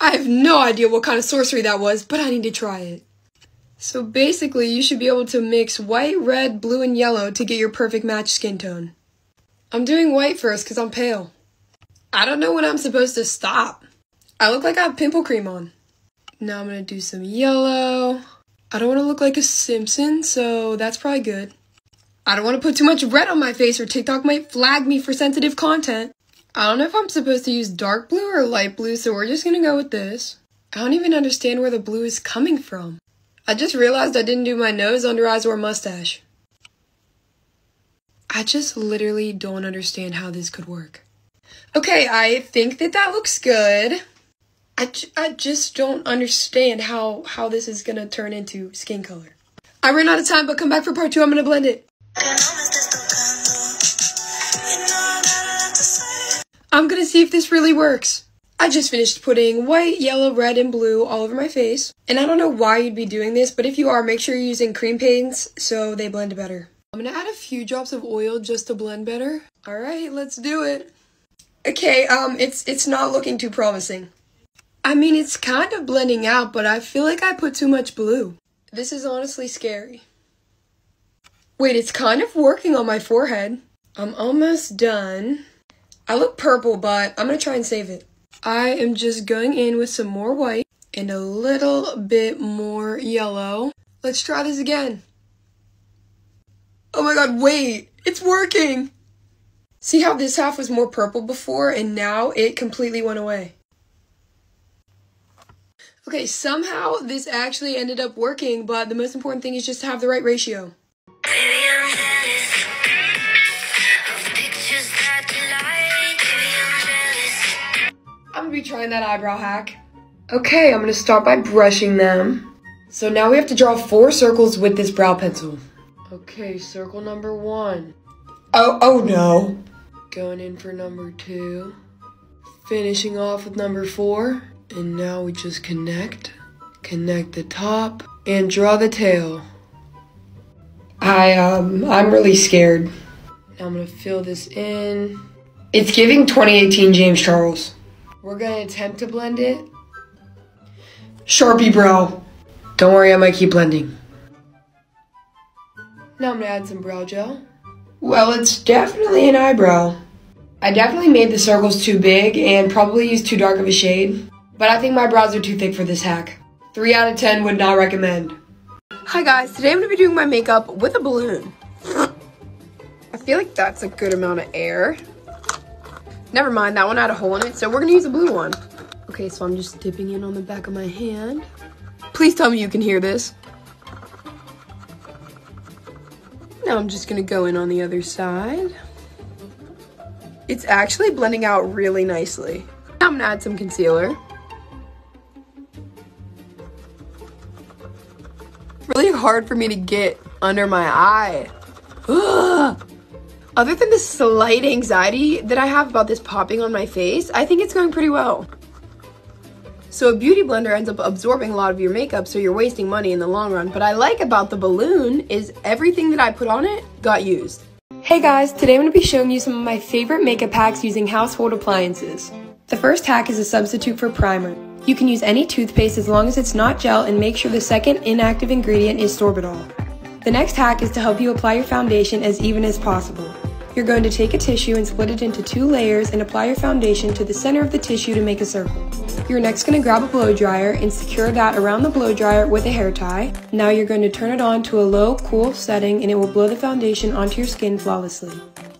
I have no idea what kind of sorcery that was, but I need to try it. So basically, you should be able to mix white, red, blue, and yellow to get your perfect match skin tone. I'm doing white first because I'm pale. I don't know when I'm supposed to stop. I look like I have pimple cream on. Now I'm going to do some yellow. I don't want to look like a Simpson, so that's probably good. I don't want to put too much red on my face or TikTok might flag me for sensitive content. I don't know if I'm supposed to use dark blue or light blue, so we're just to go with this. I don't even understand where the blue is coming from. I just realized I didn't do my nose, under eyes, or mustache. I just literally don't understand how this could work. Okay, I think that that looks good. I, I just don't understand how, how this is gonna turn into skin color. I ran out of time, but come back for part two. I'm gonna blend it. I'm gonna see if this really works. I just finished putting white, yellow, red, and blue all over my face. And I don't know why you'd be doing this, but if you are, make sure you're using cream paints so they blend better. I'm gonna add a few drops of oil just to blend better. Alright, let's do it. Okay, um, it's it's not looking too promising. I mean, it's kind of blending out, but I feel like I put too much blue. This is honestly scary. Wait, it's kind of working on my forehead. I'm almost done. I look purple, but I'm gonna try and save it. I am just going in with some more white and a little bit more yellow. Let's try this again. Oh my god, wait! It's working! See how this half was more purple before and now it completely went away. Okay, somehow this actually ended up working, but the most important thing is just to have the right ratio. Be trying that eyebrow hack. Okay, I'm gonna start by brushing them. So now we have to draw four circles with this brow pencil. Okay, circle number one. Oh, oh no. Going in for number two. Finishing off with number four. And now we just connect. Connect the top and draw the tail. I, um, I'm really scared. Now I'm gonna fill this in. It's giving 2018 James Charles. We're gonna attempt to blend it. Sharpie brow. Don't worry, I might keep blending. Now I'm gonna add some brow gel. Well, it's definitely an eyebrow. I definitely made the circles too big and probably used too dark of a shade, but I think my brows are too thick for this hack. 3 out of 10 would not recommend. Hi guys, today I'm gonna be doing my makeup with a balloon. I feel like that's a good amount of air. Never mind, that one had a hole in it, so we're gonna use a blue one. Okay, so I'm just dipping in on the back of my hand. Please tell me you can hear this. Now I'm just gonna go in on the other side. It's actually blending out really nicely. Now I'm gonna add some concealer. Really hard for me to get under my eye. Ugh. Other than the slight anxiety that I have about this popping on my face, I think it's going pretty well. So a beauty blender ends up absorbing a lot of your makeup, so you're wasting money in the long run. But I like about the balloon is everything that I put on it got used. Hey guys, today I'm going to be showing you some of my favorite makeup hacks using household appliances. The first hack is a substitute for primer. You can use any toothpaste as long as it's not gel and make sure the second inactive ingredient is sorbitol. The next hack is to help you apply your foundation as even as possible. You're going to take a tissue and split it into two layers and apply your foundation to the center of the tissue to make a circle. You're next going to grab a blow dryer and secure that around the blow dryer with a hair tie. Now you're going to turn it on to a low, cool setting and it will blow the foundation onto your skin flawlessly.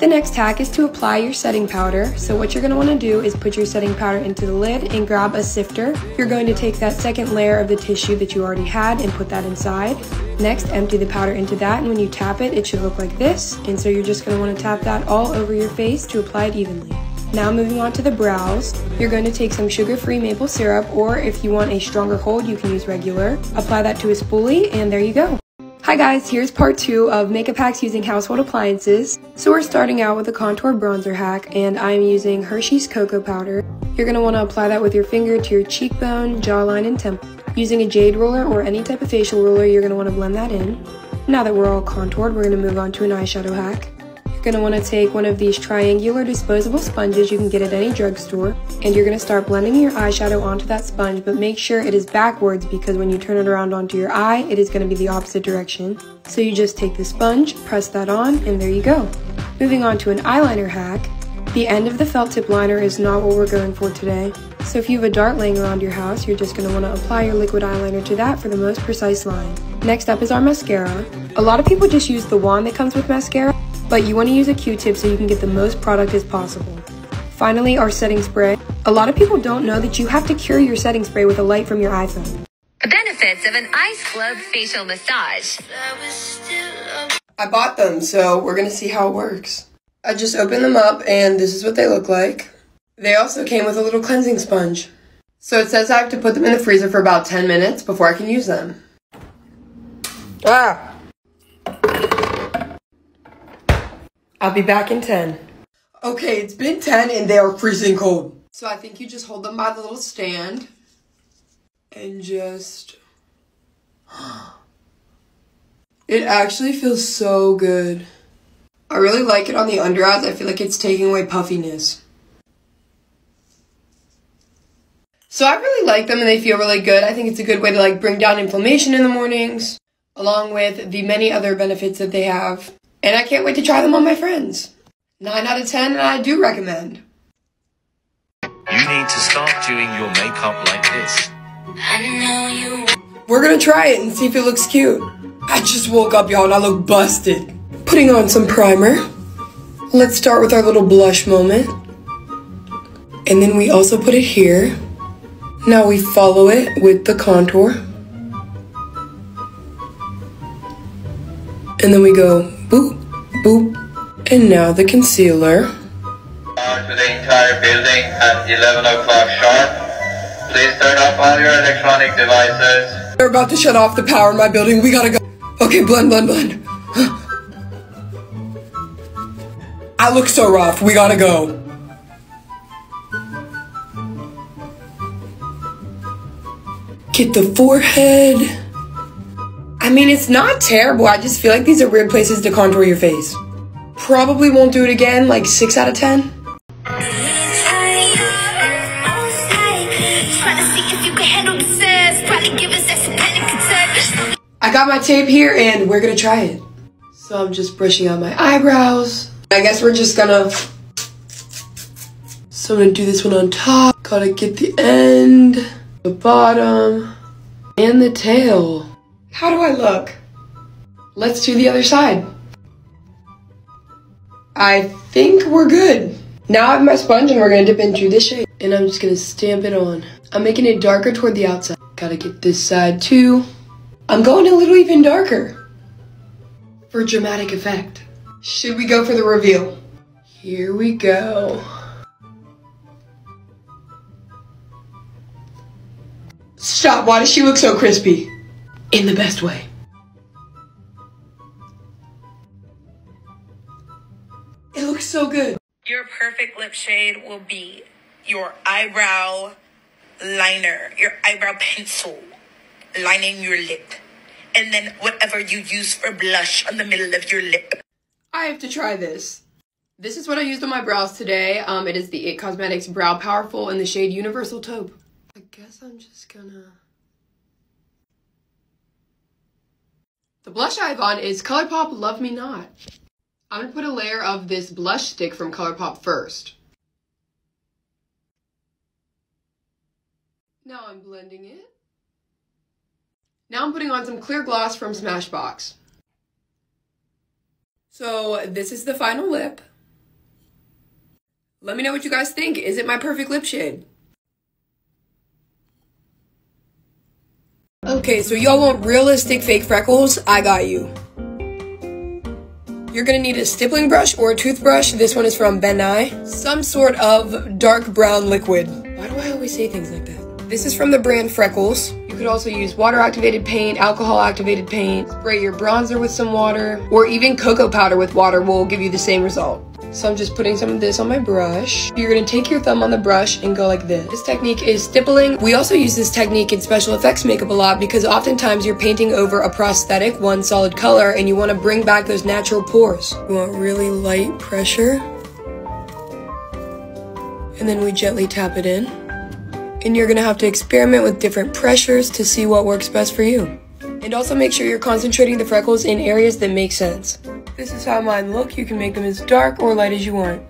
The next hack is to apply your setting powder. So what you're going to want to do is put your setting powder into the lid and grab a sifter. You're going to take that second layer of the tissue that you already had and put that inside. Next, empty the powder into that and when you tap it, it should look like this. And so you're just going to want to tap that all over your face to apply it evenly. Now moving on to the brows, you're going to take some sugar-free maple syrup or if you want a stronger hold, you can use regular. Apply that to a spoolie and there you go. Hi guys, here's part two of makeup hacks using household appliances. So we're starting out with a contour bronzer hack and I'm using Hershey's cocoa powder. You're going to want to apply that with your finger to your cheekbone, jawline, and temple. Using a jade roller or any type of facial roller, you're going to want to blend that in. Now that we're all contoured, we're going to move on to an eyeshadow hack. You're gonna wanna take one of these triangular disposable sponges you can get at any drugstore, and you're gonna start blending your eyeshadow onto that sponge, but make sure it is backwards because when you turn it around onto your eye, it is gonna be the opposite direction. So you just take the sponge, press that on, and there you go. Moving on to an eyeliner hack, the end of the felt tip liner is not what we're going for today. So if you have a dart laying around your house, you're just going to want to apply your liquid eyeliner to that for the most precise line. Next up is our mascara. A lot of people just use the wand that comes with mascara, but you want to use a q-tip so you can get the most product as possible. Finally, our setting spray. A lot of people don't know that you have to cure your setting spray with a light from your iPhone. The benefits of an ice globe facial massage. I bought them, so we're gonna see how it works. I just opened them up and this is what they look like. They also came with a little cleansing sponge. So it says I have to put them in the freezer for about 10 minutes before I can use them. Ah! I'll be back in 10. Okay, it's been 10 and they are freezing cold. So I think you just hold them by the little stand and just... It actually feels so good. I really like it on the under eyes. I feel like it's taking away puffiness. So I really like them and they feel really good. I think it's a good way to like bring down inflammation in the mornings, along with the many other benefits that they have. And I can't wait to try them on my friends. 9 out of 10 and I do recommend. You need to start doing your makeup like this. I know you. We're gonna try it and see if it looks cute. I just woke up y'all and I look busted. Putting on some primer. Let's start with our little blush moment. And then we also put it here. Now we follow it with the contour. And then we go boop, boop, and now the concealer. To the entire building at 11 o'clock sharp. Please turn off all your electronic devices. They're about to shut off the power in my building. We gotta go. Okay, blend, blend, blend. I look so rough. We gotta go. Get the forehead. I mean, it's not terrible. I just feel like these are weird places to contour your face. Probably won't do it again, like 6 out of 10. I got my tape here and we're gonna try it. So I'm just brushing out my eyebrows. I guess we're just gonna... So I'm gonna do this one on top. Gotta get the end, the bottom, and the tail. How do I look? Let's do the other side. I think we're good. Now I have my sponge and we're gonna dip into this shade. And I'm just gonna stamp it on. I'm making it darker toward the outside. Gotta get this side too. I'm going a little even darker. For dramatic effect. Should we go for the reveal? Here we go. Stop, why does she look so crispy? In the best way. It looks so good. Your perfect lip shade will be your eyebrow liner, your eyebrow pencil lining your lip. And then whatever you use for blush on the middle of your lip. I have to try this. This is what I used on my brows today. Um, it is the IT Cosmetics Brow Powerful in the shade Universal Taupe. I guess I'm just gonna... The blush I have on is ColourPop Love Me Not. I'm gonna put a layer of this blush stick from ColourPop first. Now I'm blending it. Now I'm putting on some clear gloss from Smashbox. So this is the final lip. Let me know what you guys think. Is it my perfect lip shade? Okay, so y'all want realistic fake freckles? I got you. You're gonna need a stippling brush or a toothbrush. This one is from Ben Nye. Some sort of dark brown liquid. Why do I always say things like that? This is from the brand Freckles. You could also use water activated paint, alcohol activated paint, spray your bronzer with some water, or even cocoa powder with water will give you the same result. So I'm just putting some of this on my brush. You're gonna take your thumb on the brush and go like this. This technique is stippling. We also use this technique in special effects makeup a lot because oftentimes you're painting over a prosthetic, one solid color, and you wanna bring back those natural pores. You want really light pressure. And then we gently tap it in. And you're gonna have to experiment with different pressures to see what works best for you. And also make sure you're concentrating the freckles in areas that make sense. This is how mine look. You can make them as dark or light as you want.